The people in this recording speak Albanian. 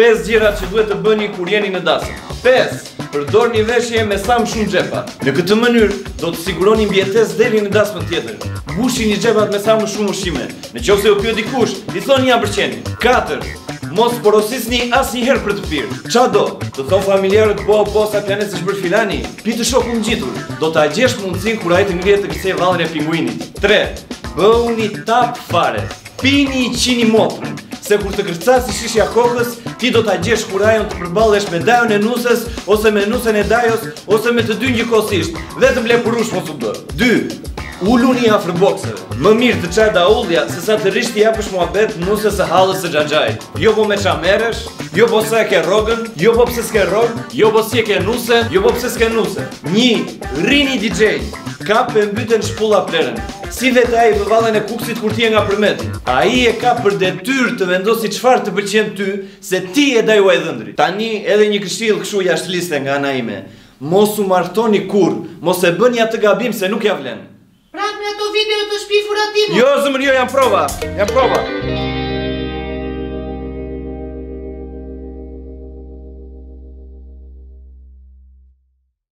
Pesë gjërat që duhet të bëni kur jeni në dasëm. 5. Përdorni veshje me sa më shumë xhepa. Në këtë mënyrë do të siguroni mbijetesë deri në dasmën tjetër. Mbushini xhepat me sa më shumë ushqime. Në qoftë se u pyet dikush, i thoni ja pëlqeni. 4. Mos porosisni asnjëherë për të pirë. Ça do të thonë familjarët bobo sa pijanec është bërë filani, pi të shokut ngjitur. Do ta gjesh mundësinë kur ai të ngrihet të kërcej vallen e pinguinit. 3. Bëuni tapë fare. Pini, i qini motrën, se kur të kërcasi shishja kokës, ti do ta gjesh kurajon të përballesh me dajon e nuses, ose me nusen e dajos, ose me të dy njëkohësisht, vetëm lepurush mos u bë. 2. Uluni afër bokseve, më mirë të çaj daullja, se sa të rrish t'i japësh muhabet nuses së hallës së xhaxhait. Jo po me ça merresh, jo po sa e ke rrogën, jo po pse s'ke rrogë, jo po si e ke nusen, jo po pse s'ke nuse. 1. Rrihni DJ, kap e mbyte në shpulla plehrën. Si vete ai vë vallen e Kukësit kur ti je nga Përmeti. Ai e ka për detyrë të vendosi çfarë të pëlqen ty, se ti je daju i dhëndrit. Tani edhe një këshillë kështu jashtë liste nga ana ime. Mos u martoni kurrë, mos e bëni atë gabim se nuk ia vlen. Prapë me ato video të shpifura ti mo. Jo zemër, jo jam prova. Jam prova.